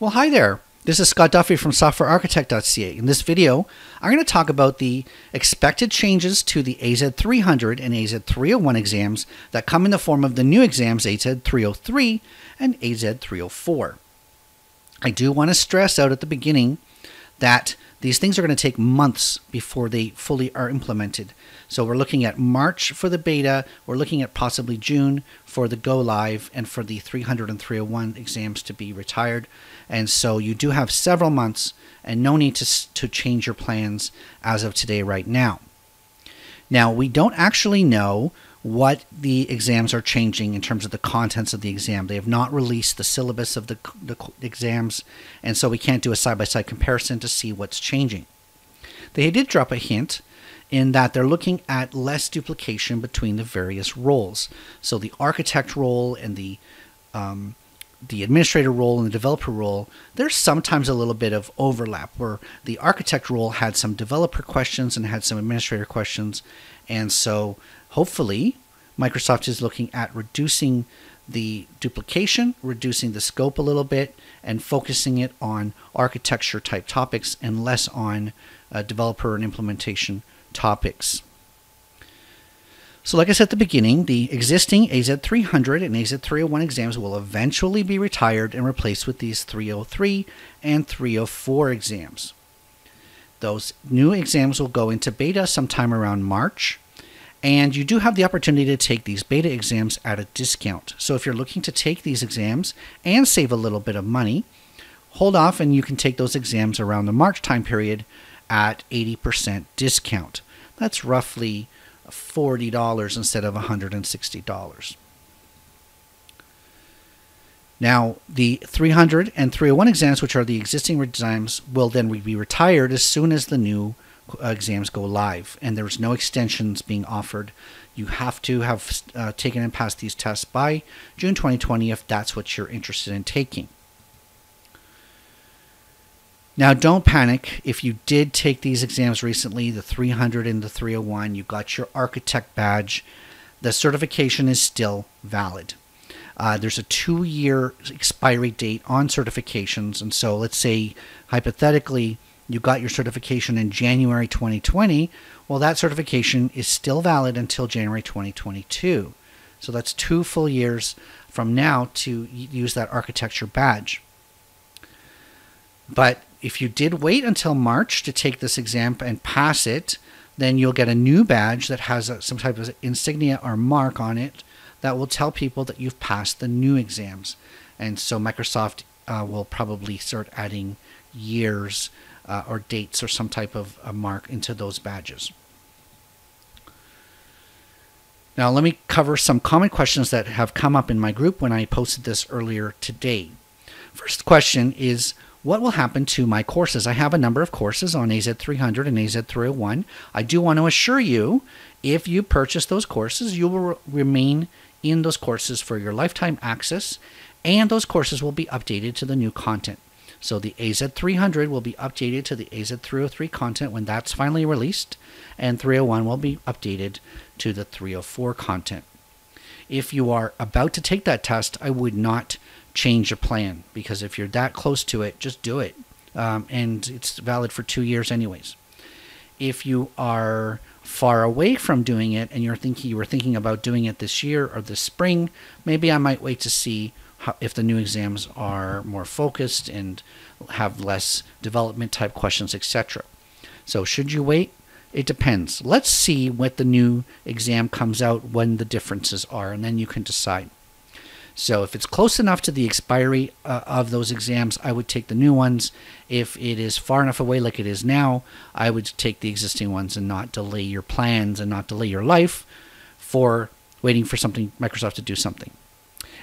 Well, hi there. This is Scott Duffy from SoftwareArchitect.ca. In this video, I'm going to talk about the expected changes to the AZ300 and AZ301 exams that come in the form of the new exams AZ303 and AZ304. I do want to stress out at the beginning that these things are going to take months before they fully are implemented. So we're looking at March for the beta, we're looking at possibly June for the go live, and for the 300 and 301 exams to be retired. And so you do have several months and no need to, to change your plans as of today, right now. Now, we don't actually know what the exams are changing in terms of the contents of the exam. They have not released the syllabus of the, the exams, and so we can't do a side by side comparison to see what's changing. They did drop a hint in that they're looking at less duplication between the various roles. So the architect role and the um, the administrator role and the developer role, there's sometimes a little bit of overlap where the architect role had some developer questions and had some administrator questions. And so hopefully, Microsoft is looking at reducing the duplication, reducing the scope a little bit, and focusing it on architecture type topics and less on uh, developer and implementation topics. So, like I said at the beginning, the existing AZ300 and AZ301 exams will eventually be retired and replaced with these 303 and 304 exams. Those new exams will go into beta sometime around March, and you do have the opportunity to take these beta exams at a discount. So, if you're looking to take these exams and save a little bit of money, hold off and you can take those exams around the March time period at 80% discount. That's roughly $40 instead of $160. Now, the 300 and 301 exams, which are the existing exams, will then be retired as soon as the new exams go live, and there's no extensions being offered. You have to have uh, taken and passed these tests by June 2020 if that's what you're interested in taking. Now, don't panic. If you did take these exams recently, the 300 and the 301, you got your architect badge, the certification is still valid. Uh, there's a two year expiry date on certifications. And so, let's say hypothetically, you got your certification in January 2020. Well, that certification is still valid until January 2022. So, that's two full years from now to use that architecture badge. But if you did wait until March to take this exam and pass it, then you'll get a new badge that has some type of insignia or mark on it that will tell people that you've passed the new exams. And so Microsoft uh, will probably start adding years uh, or dates or some type of mark into those badges. Now, let me cover some common questions that have come up in my group when I posted this earlier today. First question is what will happen to my courses? I have a number of courses on AZ300 and AZ301. I do want to assure you, if you purchase those courses, you will remain in those courses for your lifetime access, and those courses will be updated to the new content. So the AZ300 will be updated to the AZ303 content when that's finally released, and 301 will be updated to the 304 content. If you are about to take that test, I would not change your plan because if you're that close to it, just do it. Um, and it's valid for two years, anyways. If you are far away from doing it and you're thinking you were thinking about doing it this year or this spring, maybe I might wait to see if the new exams are more focused and have less development type questions, etc. So, should you wait? It depends. Let's see what the new exam comes out when the differences are, and then you can decide. So if it's close enough to the expiry uh, of those exams, I would take the new ones. If it is far enough away, like it is now, I would take the existing ones and not delay your plans and not delay your life for waiting for something Microsoft to do something.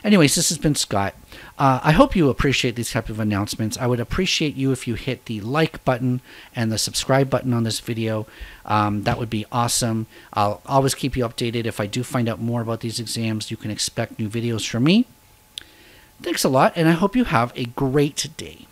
Anyways, this has been Scott. Uh, I hope you appreciate these type of announcements. I would appreciate you if you hit the like button and the subscribe button on this video. Um, that would be awesome. I'll always keep you updated. If I do find out more about these exams, you can expect new videos from me. Thanks a lot, and I hope you have a great day.